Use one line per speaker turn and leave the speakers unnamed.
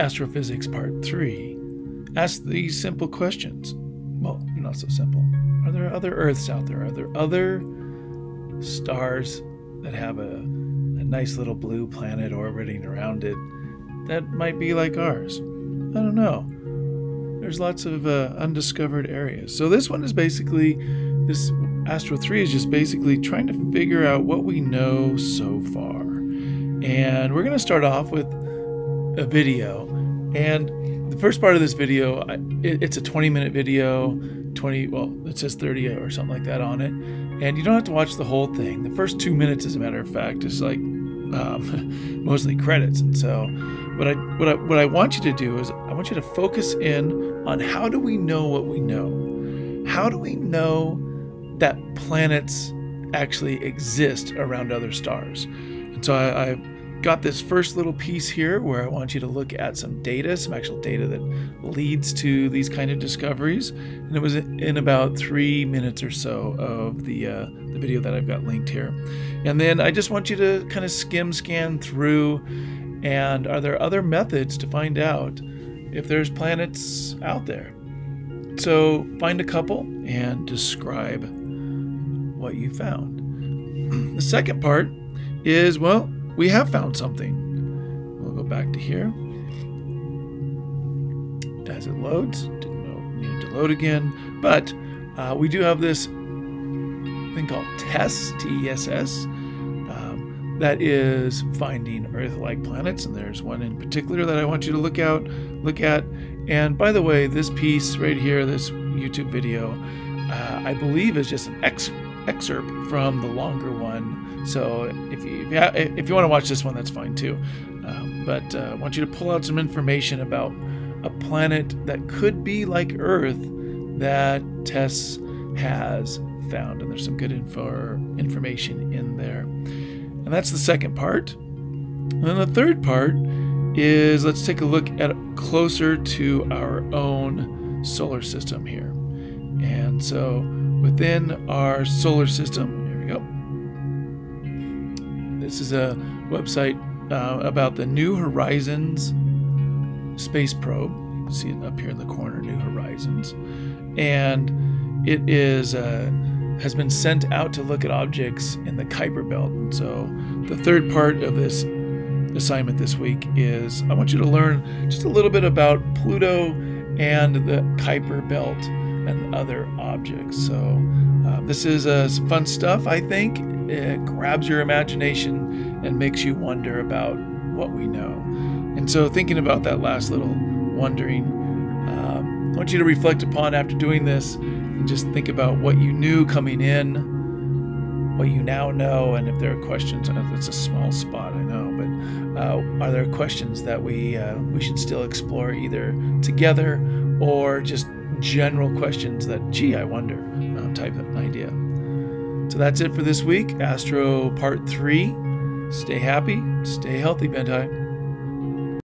Astrophysics Part 3 asks these simple questions. Well, not so simple. Are there other Earths out there? Are there other stars that have a, a nice little blue planet orbiting around it that might be like ours? I don't know. There's lots of uh, undiscovered areas. So this one is basically this Astro 3 is just basically trying to figure out what we know so far. And we're going to start off with a video. And the first part of this video, it's a 20 minute video, 20, well, it says 30 or something like that on it. And you don't have to watch the whole thing. The first two minutes, as a matter of fact, is like um, mostly credits. And so, what I what I what I want you to do is I want you to focus in on how do we know what we know? How do we know that planets actually exist around other stars? And so I, I got this first little piece here where I want you to look at some data, some actual data that leads to these kind of discoveries. And it was in about three minutes or so of the, uh, the video that I've got linked here. And then I just want you to kind of skim scan through and are there other methods to find out if there's planets out there? So find a couple and describe what you found. The second part is well, we have found something. We'll go back to here. As it loads, didn't know needed to load again, but uh, we do have this thing called TESS, T-E-S-S, um, that is finding Earth-like planets, and there's one in particular that I want you to look out, look at. And by the way, this piece right here, this YouTube video, uh, I believe is just an ex- excerpt from the longer one so if you if you, want to watch this one, that's fine too. Um, but uh, I want you to pull out some information about a planet that could be like Earth that Tess has found, and there's some good info information in there. And that's the second part. And then the third part is let's take a look at closer to our own solar system here. And so within our solar system, Here we go. this is a website uh, about the New Horizons space probe. You can see it up here in the corner, New Horizons, and it is uh, has been sent out to look at objects in the Kuiper Belt. And so, the third part of this assignment this week is I want you to learn just a little bit about Pluto and the Kuiper Belt and other objects. So, uh, this is uh, some fun stuff, I think it grabs your imagination and makes you wonder about what we know. And so, thinking about that last little wondering, um, I want you to reflect upon after doing this and just think about what you knew coming in, what you now know, and if there are questions. It's a small spot, I know, but uh, are there questions that we uh, we should still explore either together or just general questions that, gee, I wonder, uh, type of idea. So that's it for this week. Astro Part 3. Stay happy, stay healthy, Bentai.